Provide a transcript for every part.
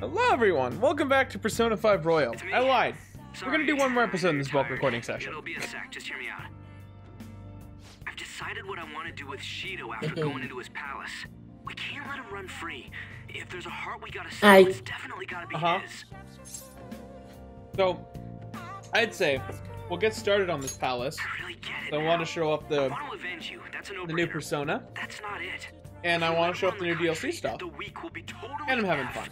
Hello everyone, welcome back to Persona 5 Royal. I lied. Sorry, We're gonna do one more episode in this bulk recording session. It'll be a sec. Just hear me out. I've decided what I want to do with Shido after going into his palace. We can't let him run free. If there's a heart we gotta sell, Aye. it's definitely gotta be Uh-huh. his. So, I'd say we'll get started on this palace. I really get it. So I now. want to show off the want to avenge you. That's a the new persona, That's not it. and I want to show him off the run new DLC country, stuff. The week will be totally And I'm having fun.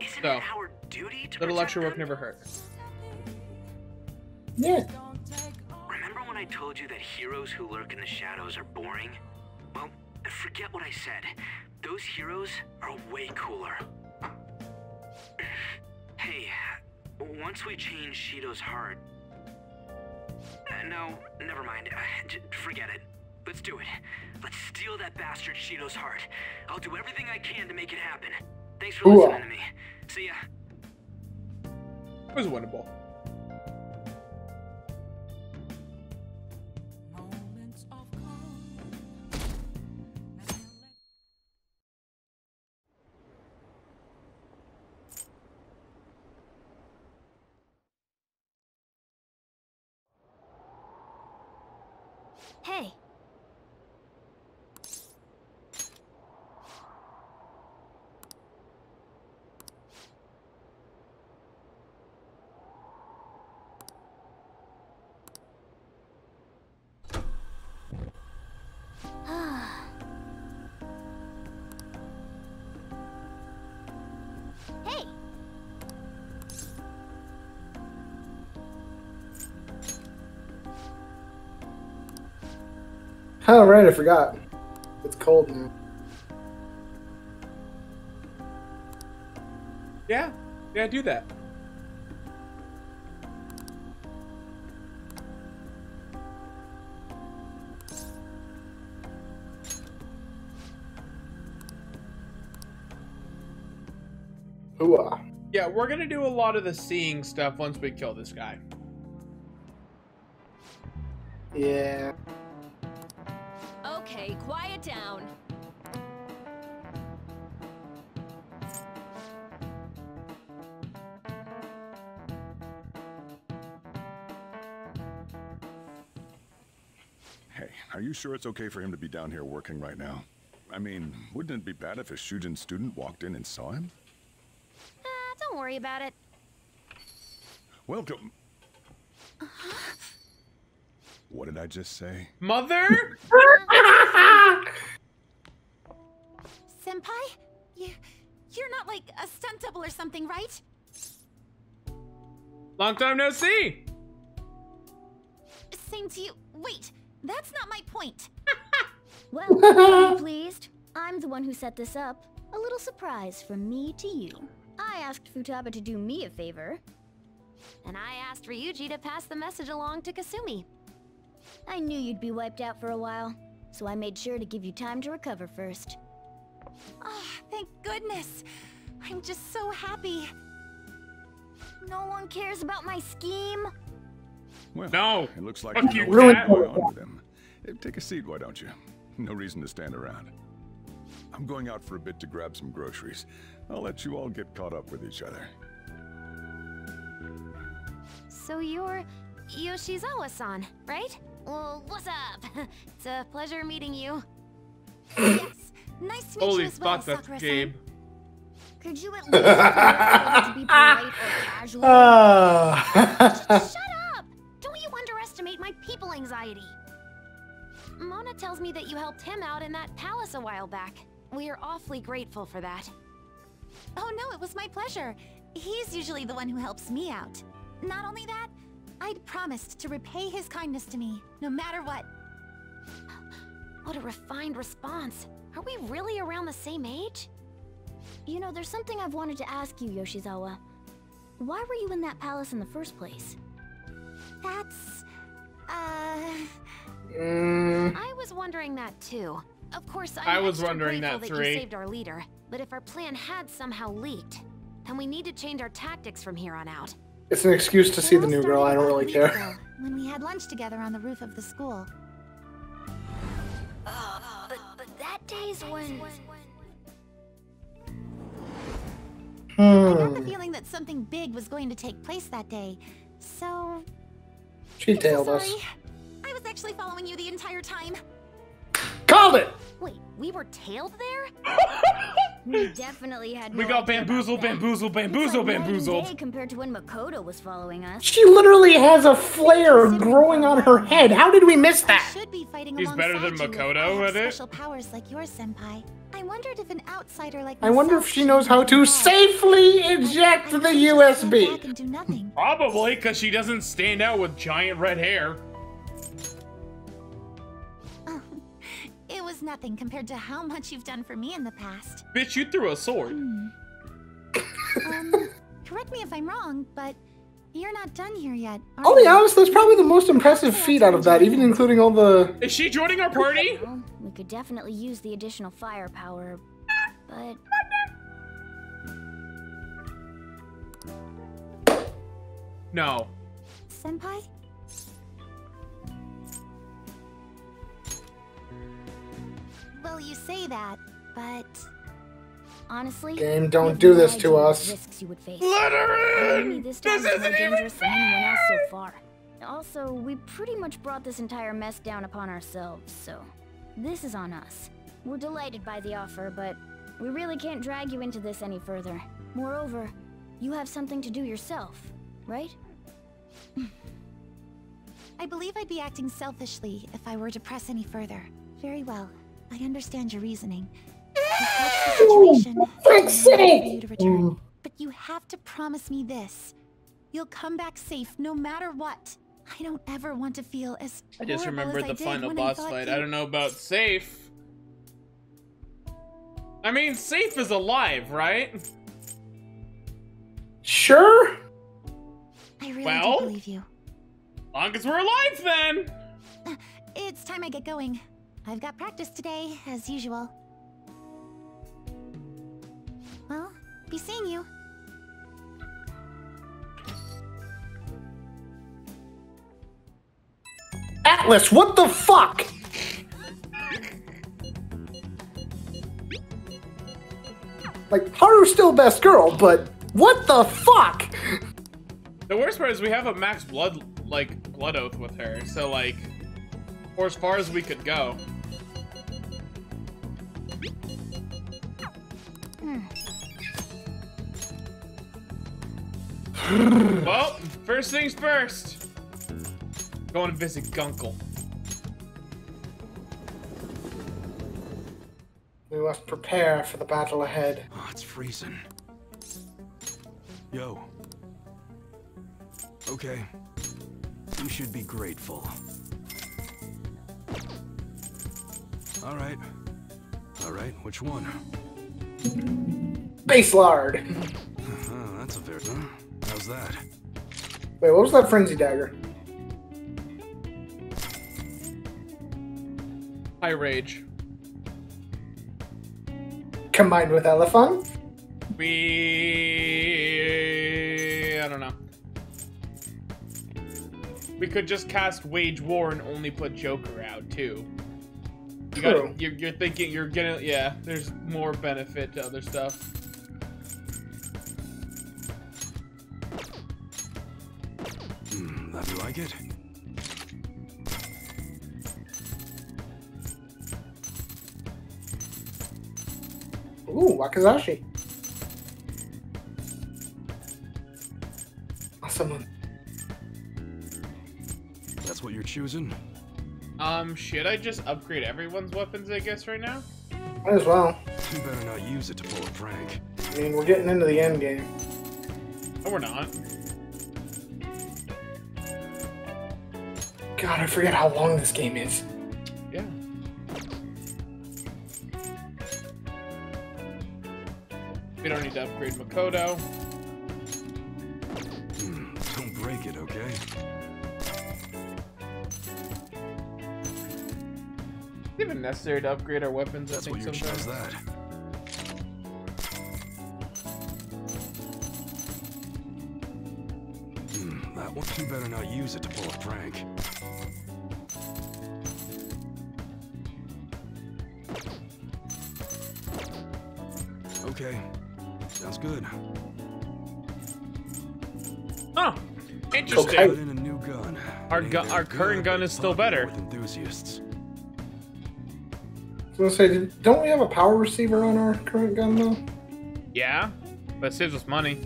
Isn't So, it our duty to Little protect extra work never hurts. Yeah. Remember when I told you that heroes who lurk in the shadows are boring? Well, forget what I said. Those heroes are way cooler. Hey, once we change Shido's heart. Uh, no, never mind. Uh, j- forget it. Let's do it. Let's steal that bastard Shido's heart. I'll do everything I can to make it happen. Thanks for Ooh. listening to me. See ya. It was winnable. Hey. Oh, right, I forgot. It's cold now. Yeah, yeah, do that. Ooh-ah. Yeah, we're gonna do a lot of the seeing stuff once we kill this guy. Yeah. Okay, quiet down. Hey, are you sure it's okay for him to be down here working right now? I mean, wouldn't it be bad if a Shujin student walked in and saw him? Ah, don't worry about it. Welcome. What did I just say? Mother? Senpai? You, you're not like a stunt double or something, right? Long time no see. Same to you. Wait, that's not my point. Well, are you pleased? I'm the one who set this up. A little surprise from me to you. I asked Futaba to do me a favor. And I asked Ryuji to pass the message along to Kasumi. I knew you'd be wiped out for a while, so I made sure to give you time to recover first. Oh, thank goodness. I'm just so happy. No one cares about my scheme? Well, No. It looks like Fuck you you, know what's cat. on with. Eh, Take a seat, why don't you? No reason to stand around. I'm going out for a bit to grab some groceries. I'll let you all get caught up with each other. So you're Yoshizawa-san, right? Well, what's up? it's a pleasure meeting you. yes, nice to meet Holy you as well, Sakura-san. Gabe. Could you at least to be polite or casual? Ah. Shut up! Don't you underestimate my people anxiety. Mona tells me that you helped him out in that palace a while back. We are awfully grateful for that. Oh no, it was my pleasure. He's usually the one who helps me out. Not only that, I'd promised to repay his kindness to me, no matter what. What a refined response. Are we really around the same age? You know, there's something I've wanted to ask you, Yoshizawa. Why were you in that palace in the first place? That's... Uh... Mm, I was wondering that too. Of course, I'm I was extra wondering grateful that, that three. you saved our leader. But if our plan had somehow leaked, then we need to change our tactics from here on out. It's an excuse to see the new girl. I don't really care. When we had lunch together on the roof of the school. The, days when... I got the Hmm. feeling that something big was going to take place that day. So, She I'm so tailed us. sorry. I was actually following you the entire time. Called it! Wait, we were tailed there? we definitely had We no got idea about bamboozled, that. bamboozled, bamboozled, like bamboozled. compared to when Makoto was following us. She literally has a flare growing on her head. How did we miss I that? should be fighting He's better than alongside you if Makoto I have it. special powers like yours, senpai. I wondered if an outsider like I wonder if she knows how to involved. safely eject I the couldn't just stand back USB. do. Probably, because she doesn't stand out with giant red hair. Was nothing compared to how much you've done for me in the past. Bitch, you threw a sword. Hmm. um, correct me if I'm wrong, but you're not done here yet. are I'll be you? honest, that's probably the most impressive feat out of that, even including all the. Is she joining our party? Well, we could definitely use the additional firepower, but No. Senpai? Well, you say that, but honestly, Game, don't do this to us. Risks you would face. Let her in! this This is more isn't even dangerous than anyone else so fair! far. Also, we pretty much brought this entire mess down upon ourselves, so this is on us. We're delighted by the offer, but we really can't drag you into this any further. Moreover, you have something to do yourself, right? I believe I'd be acting selfishly if I were to press any further. Very well. I understand your reasoning. If the situation, frick's for you to return. But you have to promise me this. You'll come back safe no matter what. I don't ever want to feel as I just horrible remembered as I the final when I boss fight. I don't know about safe. I mean, safe is alive, right? Sure? I really Well? do believe you. Long as we're alive, then. Uh, it's time I get going. I've got practice today, as usual. Well, be seeing you. Atlas, what the fuck? Like, Haru's still best girl, but what the fuck? The worst part is we have a max blood, like, blood oath with her. So, like, or as far as we could go. Hmm. well, first things first. Going to visit Gunkle. We must prepare for the battle ahead. Oh, it's freezing. Yo. Okay. You should be grateful. All right. All right, which one? Base lard. Oh, uh-huh, that's a very... Huh? How's that? Wait, what was that frenzy dagger? High rage. Combined with elephant? We. I don't know. We could just cast Wage War and only put Joker out too. You got True. you're, you're thinking you're gonna yeah. There's more benefit to other stuff. Hmm, that you like it? Ooh, Wakizashi. Awesome. That's what you're choosing? Um, should I just upgrade everyone's weapons? I guess right now. Might as well. You better not use it to pull a prank. I mean, we're getting into the end game. No, we're not. God, I forget how long this game is. Yeah. We don't need to upgrade Makoto. Hmm, don't break it, okay? It's even necessary to upgrade our weapons. That's I think you sometimes. that. Hmm, that one. You better not use it to pull a prank. Okay. Sounds good. Huh. Interesting. Okay. Put in a new gun. Our gu- our current gun is still better. With enthusiasts. I was gonna say, don't we have a power receiver on our current gun though? Yeah, but it saves us money.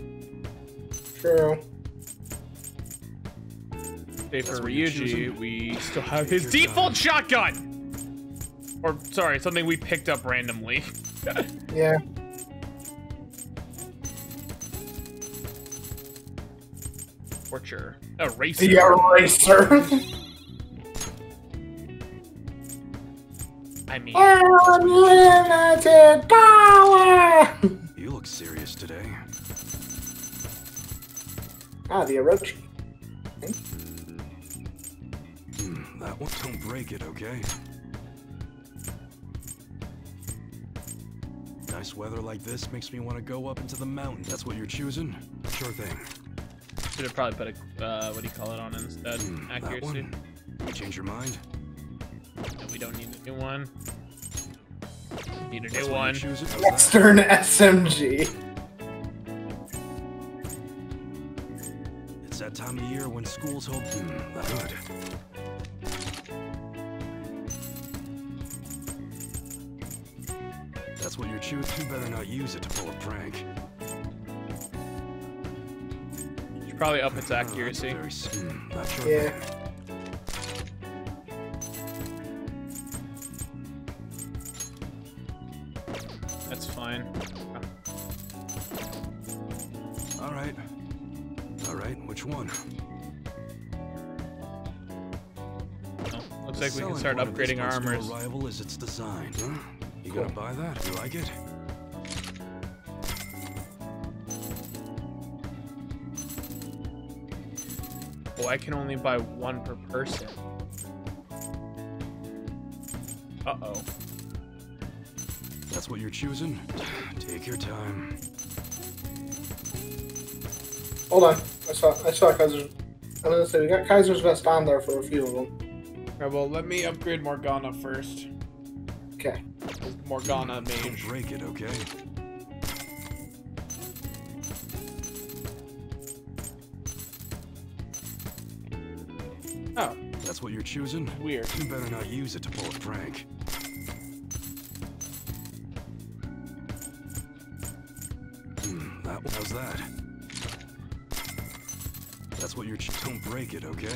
True. Say for That's what you're Ryuji, we still have his default time. shotgun! Or, sorry, something we picked up randomly. Yeah. Torture. Eraser. The eraser. I mean, Unlimited power. You look serious today. ah, the Orochi. Hmm, that one. Don't break it, okay? Nice weather like this makes me want to go up into the mountains. That's what you're choosing? Sure thing. should have probably put a, uh, what do you call it on instead? That Accuracy. You change your mind? No, we don't need a new one. Need a new one. choosing? How's that? Western SMG. It's that time of year when schools hold. Hmm, that good. That's what you're choosing. You better not use it to pull a prank. Should probably up its accuracy. very s- that sure Yeah. thing. Looks like we can start point of this upgrading our personal armors. Arrival is its design. Huh? You Cool. gonna buy that? You like it? Oh, I can only buy one per person. Uh-oh. That's what you're choosing? Take your time. Hold on. I saw. I saw Kaiser's. I was gonna say we got Kaiser's vest on there for a few of them. Alright, well, let me upgrade Morgana first. Okay. Morgana Don't break it, okay? Oh, That's what you're choosing? weird. You better not use it to pull a prank. Hmm, that how's that? That's what you're ch- don't break it, okay?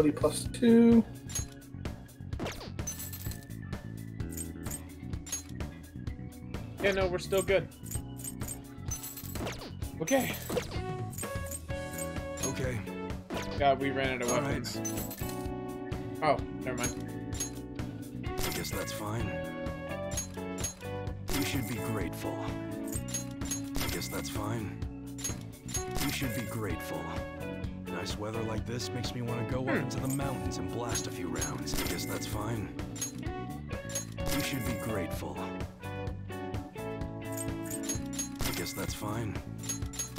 Agility plus two. Yeah, no, we're still good. Okay. Okay. God, we ran out of All right. weapons. Oh, never mind. I guess that's fine. You should be grateful. I guess that's fine. You should be grateful. Nice weather like this makes me want to go up hmm. into the mountains and blast a few rounds. I guess that's fine. You should be grateful. I guess that's fine.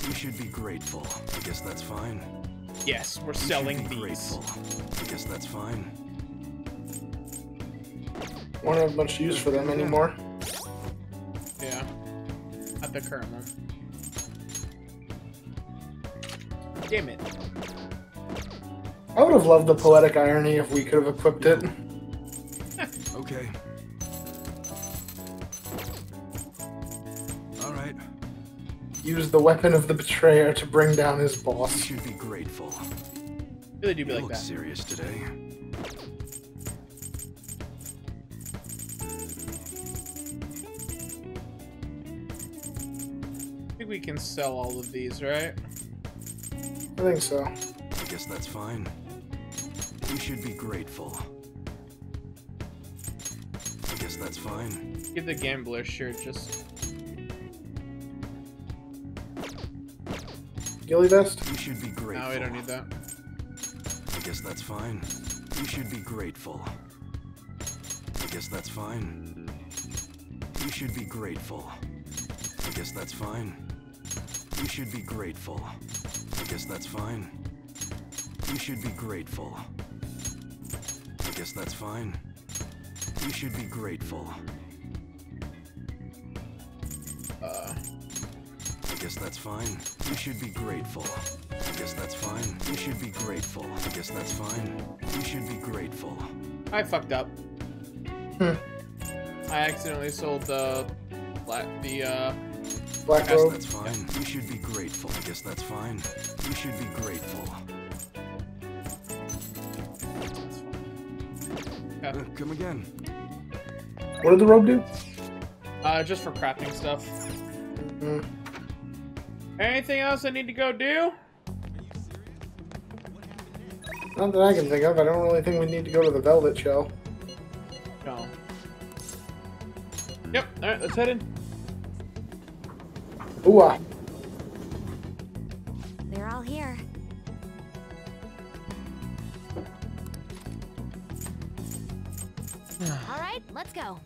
You should be grateful. I guess that's fine. Yes, we're You selling be these. grateful. I guess that's fine. Won't have much use for them anymore. Yeah. At the current one. Damn it. I would have loved the poetic irony if we could have equipped it. Okay. All right. Use the weapon of the betrayer to bring down his boss. You boss. should be grateful. Really do You be like look that. serious today. I think we can sell all of these, right? I think so. I guess that's fine. You should be grateful. I guess that's fine. Give the gambler shirt just Gilly vest? You should be grateful. no, we don't need that. I guess that's fine. You should be grateful. I guess that's fine. You should be grateful. I guess that's fine. You should be grateful. I guess that's fine. You should be grateful. I guess that's fine. You should be grateful. Uh, I guess that's fine. You should be grateful. I guess that's fine. You should be grateful. I guess that's fine. You should be grateful. I fucked up. Hmm. I accidentally sold the la- the uh Black I guess robe. that's fine. You should be grateful. I guess that's fine. You should be grateful. Yeah, Uh, come again. What did the robe do? uh just for crafting stuff. Hmm. Anything else I need to go do? Not that I can think of. I don't really think we need to go to the Velvet Show. No. Yep. All right, let's head in. Ooh, ah. Let's go.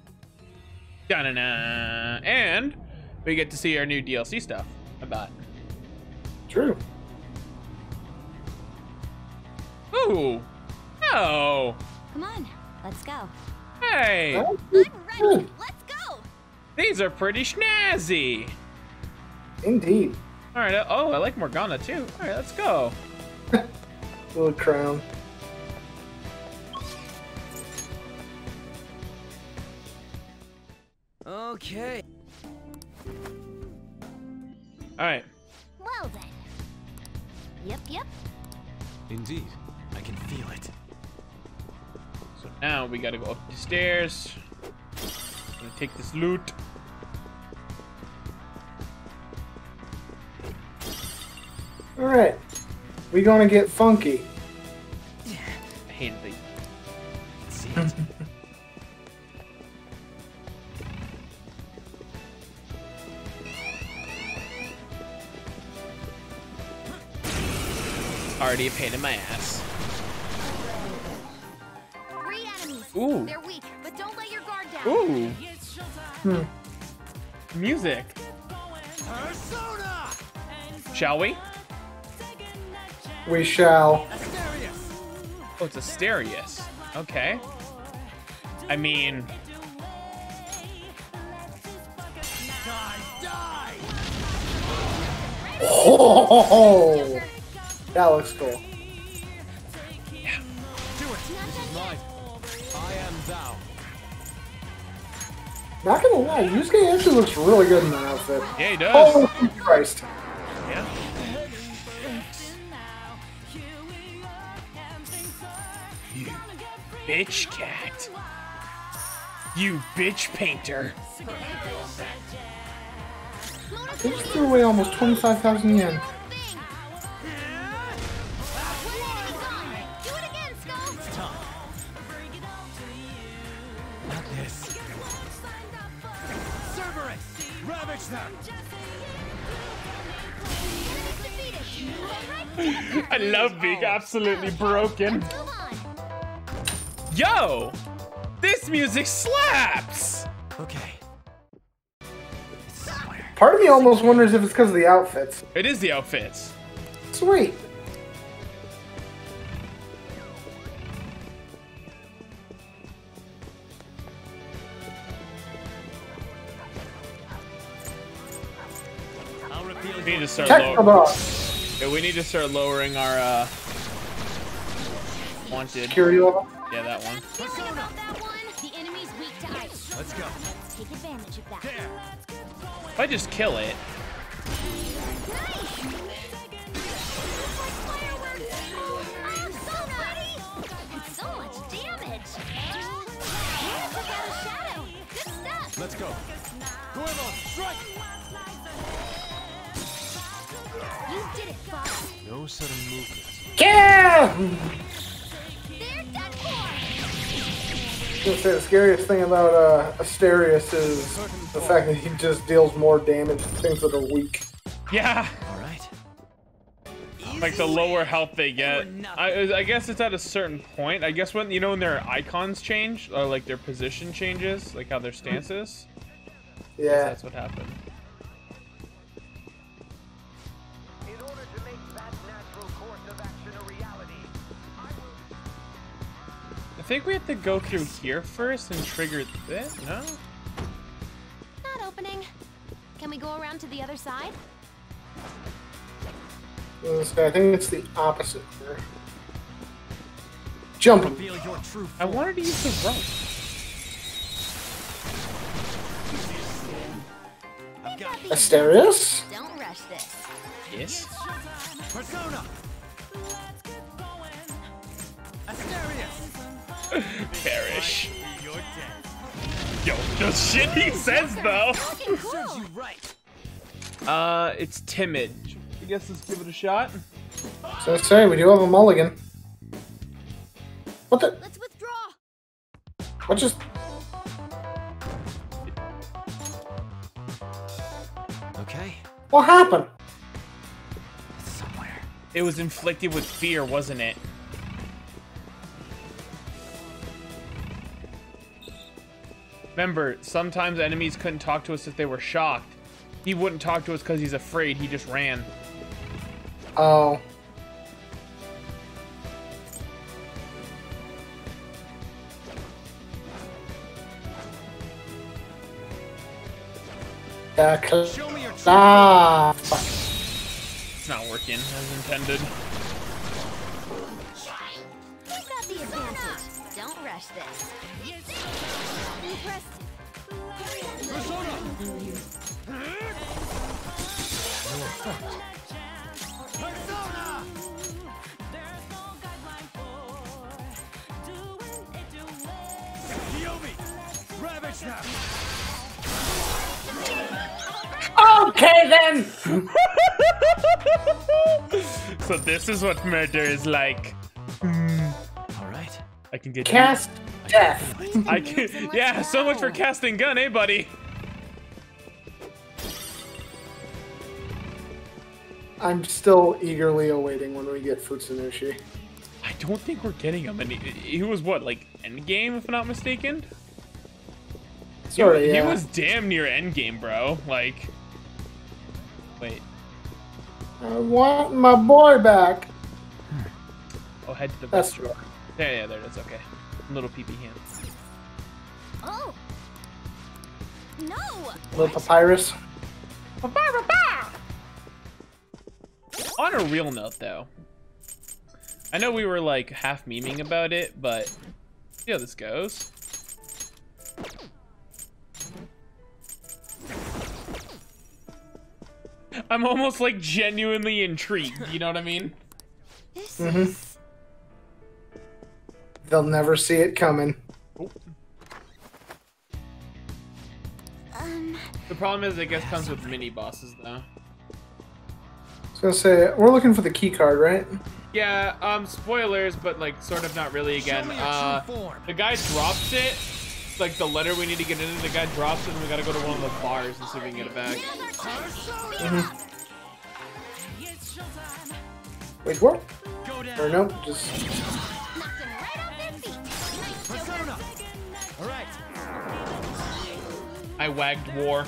Da-na-na. And we get to see our new DLC stuff. About. True. Ooh. Oh. Come on, let's go. Hey. I'm ready. Let's go. These are pretty snazzy. Indeed. All right. Oh, I like Morgana too. All right, let's go. Little crown. Okay. All right. Well then. Yep, yep. Indeed. I can feel it. So now we gotta go up the stairs. Gonna take this loot. All right. We gonna get funky. I Already a pain in my ass. Three enemies. Ooh. They're weak, but don't let your guard down. Ooh. Hmm. Music. Shall we? We shall. Oh, it's Asterius. Okay. I mean, Oh, that looks cool. Do it. This is mine. I am thou. Not gonna lie, Yusuke actually looks really good in that outfit. yeah, he does. Oh Christ! Yeah. You bitch cat. You bitch painter. They just threw away almost twenty-five thousand yen. Ravage them! I love being absolutely broken. Yo! This music slaps! Okay. Part of me almost wonders if it's because of the outfits. It is the outfits. Sweet. We need to start lowering. Yeah, we need to start lowering our uh wanted. Security level. Yeah, that one. That one, the enemy's weak to ice. Let's go. Take advantage of that. There. If I just kill it, Nice! Fireworks! Oh, so No sudden movements. Yeah! They're done for! I was say the scariest thing about uh, Asterius is the fact that he just deals more damage to things that are weak. yeah, All right. like the lower health they get. I, I guess it's at a certain point. I guess when you know when their icons change, or like their position changes, like how their stance is. Yeah. That's what happened. Think we have to go through here first and trigger this. No. Not opening. Can we go around to the other side? This guy, I think it's the opposite here. Jumping. Reveal your true I wanted to use the rope. I've Asterius? Don't rush this. Yes. Persona. Perish. Yo, the shit he says though. Looking cool. Serves you right. Uh, it's timid. I guess let's give it a shot. So I say, we do have a mulligan. What the? Let's withdraw. What just? Okay. What happened? Somewhere. It was inflicted with fear, wasn't it? Remember, sometimes enemies couldn't talk to us if they were shocked. He wouldn't talk to us because he's afraid. He just ran. Oh. Yeah, Show me your ah, fuck. It's not working as intended. Advantage. Don't rush this. Impressive. Yomi. Ravage now. Okay then. So this is what murder is like. I can get Cast death. I can. Yeah, so much for casting gun, eh, buddy? I'm still eagerly awaiting when we get Futsunushi. I don't think we're getting him. And he, he was what, like endgame, if I'm not mistaken. He, Sorry, he yeah. was damn near endgame, bro. Like, wait. I want my boy back. Oh, head to the That's true. Yeah, yeah, there it is. Okay, little peepee hand. Oh. No. Little papyrus. On a real note, though, I know we were like half memeing about it, but see how this goes. I'm almost like genuinely intrigued. You know what I mean? This Mhm. is. They'll never see it coming. Um. The problem is, I guess, comes with mini bosses, though. I was gonna say we're looking for the key card, right? Yeah, um, spoilers, but like sort of not really again. Show me your Uh, the guy drops it, like the letter we need to get into. The guy drops it, and we gotta go to one of the bars and see if we can get it back. Wait, what? Or no, just All right. I wagged war.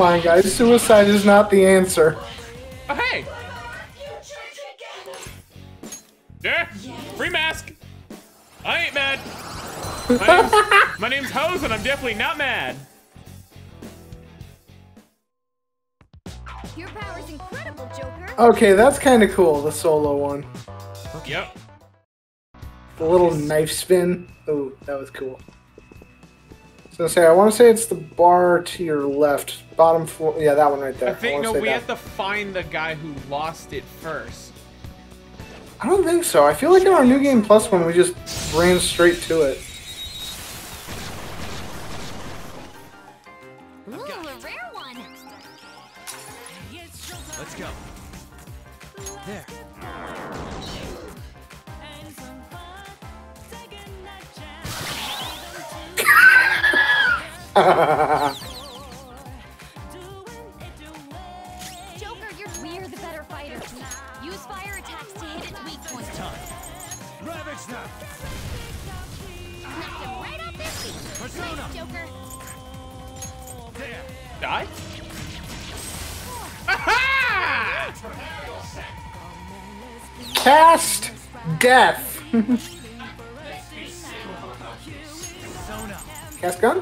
come on, guys. Suicide is not the answer. Name's Hose, and I'm definitely not mad. Your power's incredible, Joker. Okay, that's kind of cool. The solo one, Yep. the little knife spin. Oh, that was cool. So say I want to say it's the bar to your left, bottom floor. Yeah, that one right there. I think wanna no, we that. have to find the guy who lost it first. I don't think so. I feel like in our new game plus one, we just ran straight to it. Die? Aha! Cast death. Cast gun.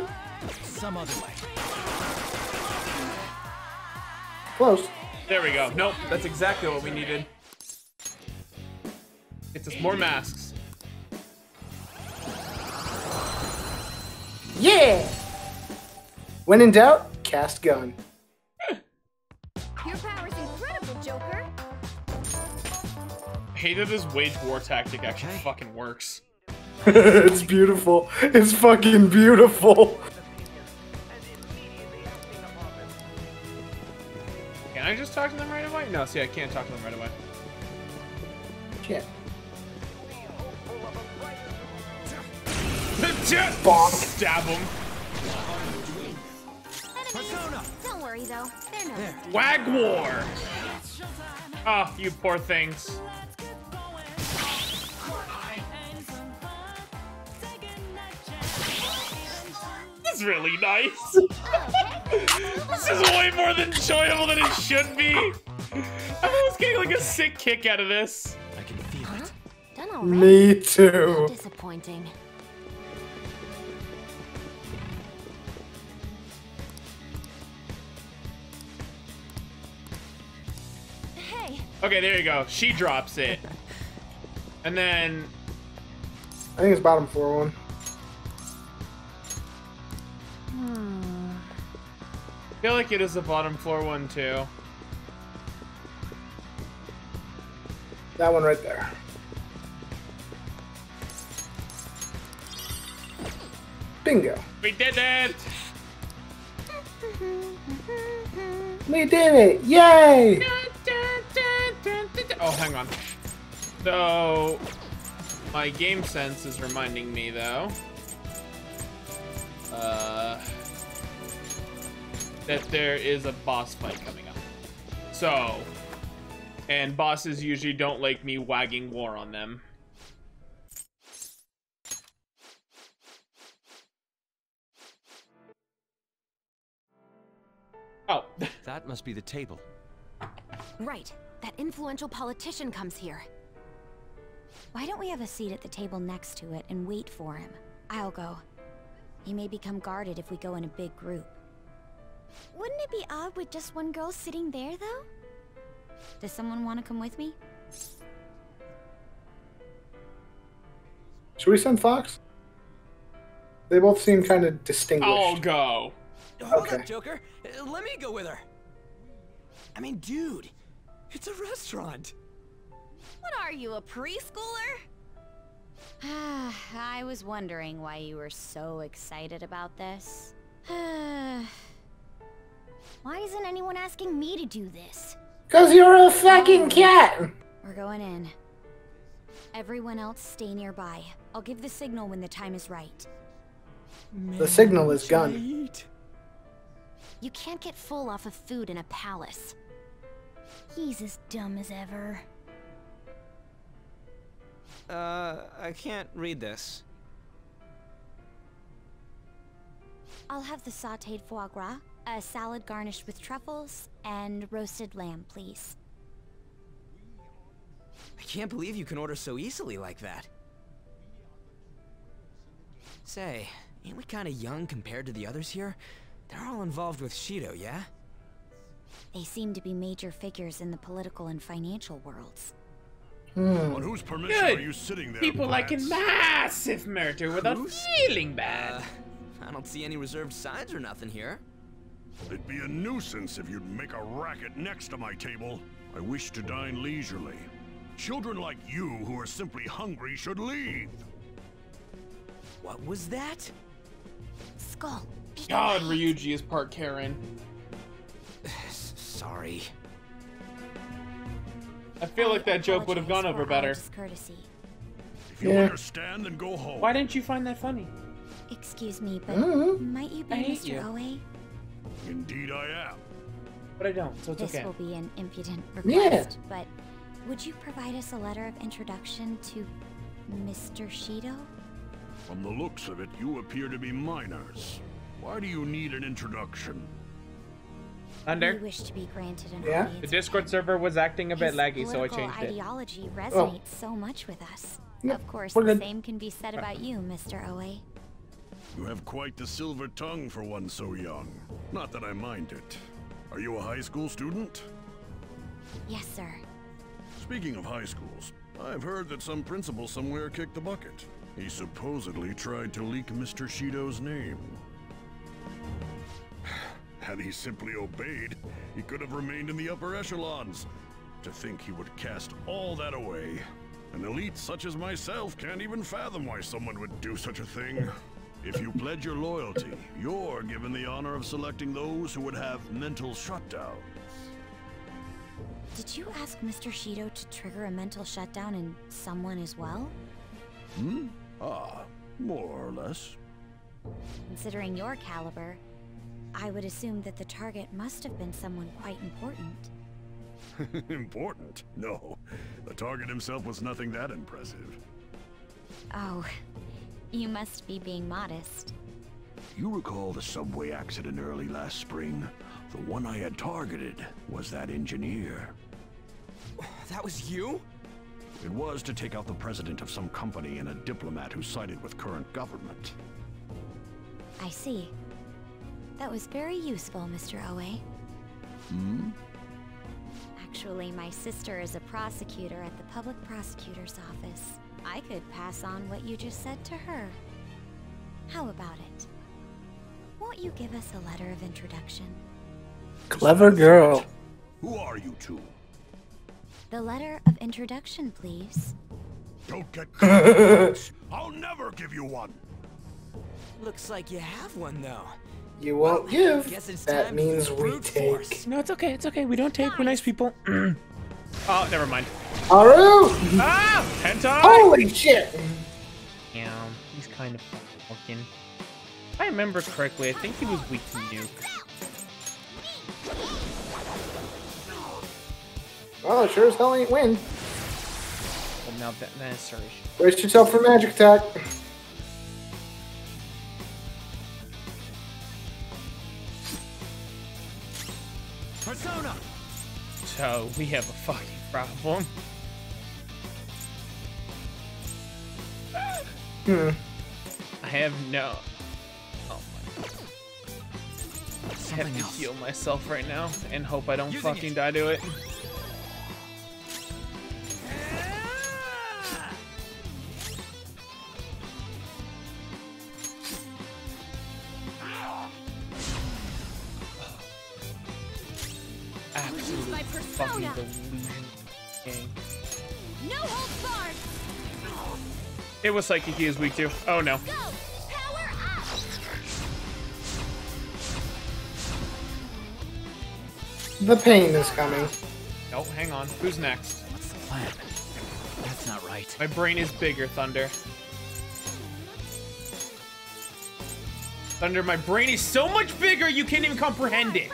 Some other way. Close. There we go. Nope, that's exactly what we needed. Gets us more masks. Yeah. When in doubt, cast gun. Your power's incredible, Joker. I hate that this wage war tactic actually Okay. fucking works. it's beautiful. It's fucking beautiful. Just talk to them right away? No, see, I can't talk to them right away. Yeah. Bonk. Stab them. Persona. Don't worry, though. They're no There. Wag war. Oh, you poor things. This is really nice. this is way more than enjoyable than it should be. I'm almost getting like a sick kick out of this. I can feel it. Done already. Me too. Disappointing. Hey, Okay, there you go. She drops it. And then I think it's bottom floor one. I feel like it is the bottom floor one too. That one right there. Bingo. We did it! We did it! Yay! Oh, hang on. So, my game sense is reminding me though. Uh, that there is a boss fight coming up. So, and bosses usually don't like me wagging war on them. Oh, That must be the table. right. That influential politician comes here. Why don't we have a seat at the table next to it and wait for him? I'll go. He may become guarded if we go in a big group. Wouldn't it be odd with just one girl sitting there, though? Does someone want to come with me? Should we send Fox? They both seem kind of distinguished. I'll go. Hold Okay. up, Joker. Uh, Let me go with her. I mean, dude, it's a restaurant. What are you, a preschooler? I was wondering why you were so excited about this. why isn't anyone asking me to do this? Cause you're a fucking cat! We're going in. Everyone else stay nearby. I'll give the signal when the time is right. The signal is gun. Jade. You can't get full off of food in a palace. He's as dumb as ever. Uh, I can't read this. I'll have the sauteed foie gras, a salad garnished with truffles, and roasted lamb, please. I can't believe you can order so easily like that. Say, ain't we kinda young compared to the others here? They're all involved with Shido, yeah? They seem to be major figures in the political and financial worlds. Hmm. On whose permission Good. are you sitting there, People like in massive murder without Who's? feeling bad. Uh, I don't see any reserved signs or nothing here. It'd be a nuisance if you'd make a racket next to my table. I wish to dine leisurely. Children like you who are simply hungry should leave. What was that? Skull, be God. Ryuji is part Karen. S- Sorry. I feel like that joke would have gone over better. Discourtesy. If you Yeah. understand, then go home. Why didn't you find that funny? Excuse me, but Mhm. might you be Mr. you. Oe? Indeed I am. But I don't, so it's This okay. will be an impudent Yeah. request, but would you provide us a letter of introduction to Mr. Shido? From the looks of it, you appear to be minors. Why do you need an introduction? Under. We wish to be granted an Yeah? The Discord server was acting a bit His laggy, so I political changed it. ideology oh. resonates so much with us. Yep, of course, we're the same can be said about you, Mr. Oe. You have quite the silver tongue for one so young. Not that I mind it. Are you a high school student? Yes, sir. Speaking of high schools, I've heard that some principal somewhere kicked the bucket. He supposedly tried to leak Mr. Shido's name. Had he simply obeyed, he could have remained in the upper echelons. To think he would cast all that away. An elite such as myself can't even fathom why someone would do such a thing. If you pledge your loyalty, you're given the honor of selecting those who would have mental shutdowns. Did you ask Mr. Shido to trigger a mental shutdown in someone as well? Hmm? Ah, more or less. Considering your caliber, I would assume that the target must have been someone quite important. Important? No. The target himself was nothing that impressive. Oh, you must be being modest. You recall the subway accident early last spring? The one I had targeted was that engineer. That was you? It was to take out the president of some company and a diplomat who sided with current government. I see. That was very useful, Mr. Oe. Hmm? Actually, my sister is a prosecutor at the public prosecutor's office. I could pass on what you just said to her. How about it? Won't you give us a letter of introduction? Clever girl. Who are you two? The letter of introduction, please. Don't get confidence. I'll never give you one. Looks like you have one though. You won't give. Guess it's That time means for we brute take. force. No, it's okay. It's okay. We don't take. We're nice people. oh, never mind. Haru! Ah, hentai. Holy shit! Yeah, he's kind of fucking. If I remember correctly, I think he was weak to nuke. Well, it sure as hell ain't win. Well, now that, that is sorry. Brace yourself for magic attack. Persona! So we have a fucking problem. Hmm. I have no. Oh my god. I have to else. heal myself right now and hope I don't Using fucking it. die to it. It was Psychic he is weak to. Oh no. Go. Power up. The pain is coming. Oh, hang on. Who's next? What's the plan? That's not right. My brain is bigger, Thunder. Thunder, my brain is so much bigger you can't even comprehend it.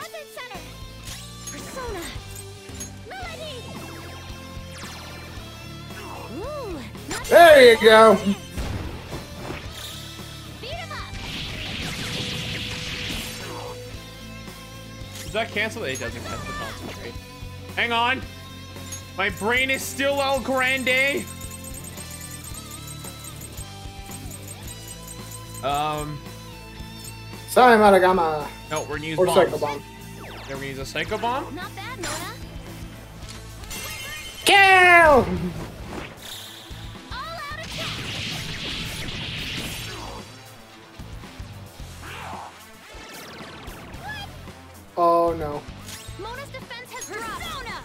There you go. Beat him up. Does that cancel? It doesn't cancel the concentrate. Hang on. My brain is still all Grande. Um, Sorry, Maragama. no, we're gonna use Or bombs. Psycho Bomb. We're gonna use a Psycho Bomb. Not bad, Nona. Kill! Oh no. Mona's defense has dropped. Persona.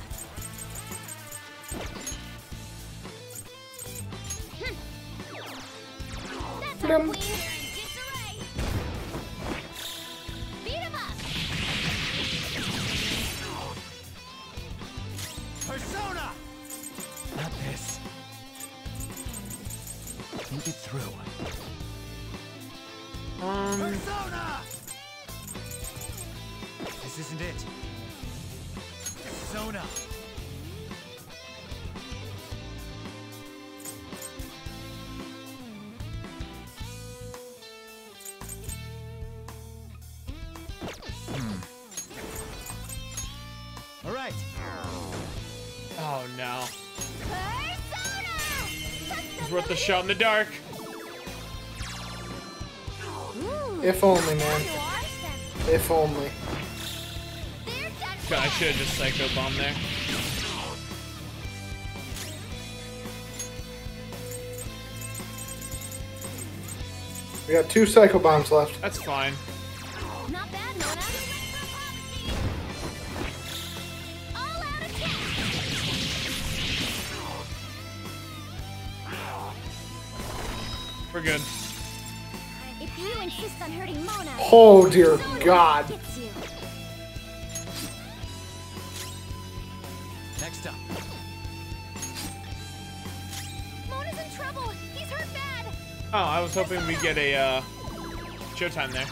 That's our queen. Worth shot in the dark. If only, man. If only. God, I should have just psycho bomb there. We got two psycho bombs left. That's fine. We're good. If you insist on hurting Mona, Oh dear Mona God. Next up. Mona's in trouble. He's hurt bad. Oh, I was hoping we'd get a uh, showtime there.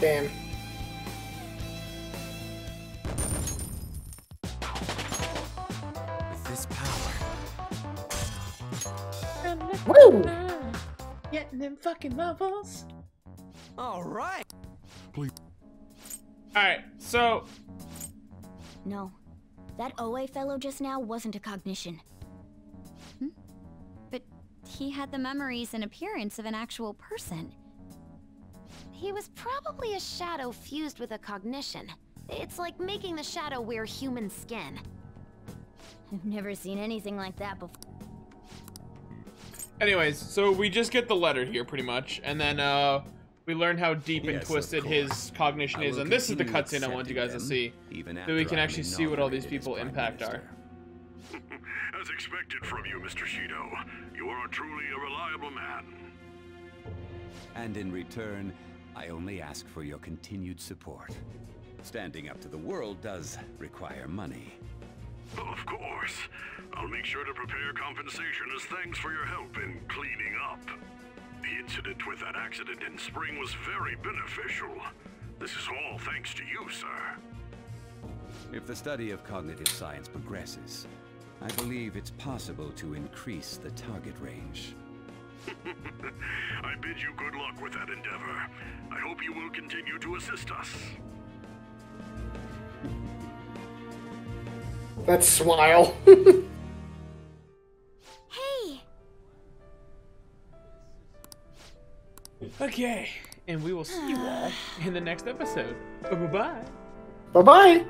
There Damn. Fucking levels. All right. All right, so No, that Oe fellow just now wasn't a cognition. Hmm? But he had the memories and appearance of an actual person. He was probably a shadow fused with a cognition. It's like making the shadow wear human skin. I've never seen anything like that before. Anyways, so we just get the letter here pretty much, and then uh, we learn how deep and Yes, of twisted his cognition is, and this is the cutscene I want you guys to see, them, even so we can I'm actually see what all these people Prime impact are. As expected from you, Mr. Shido. You are truly a reliable man. And in return, I only ask for your continued support. Standing up to the world does require money. Of course. I'll make sure to prepare compensation as thanks for your help in cleaning up. The incident with that accident in spring was very beneficial. This is all thanks to you, sir. If the study of cognitive science progresses, I believe it's possible to increase the target range. I bid you good luck with that endeavor. I hope you will continue to assist us. That smile. Hey, Okay, and we will see you all in the next episode. Bye bye. bye bye.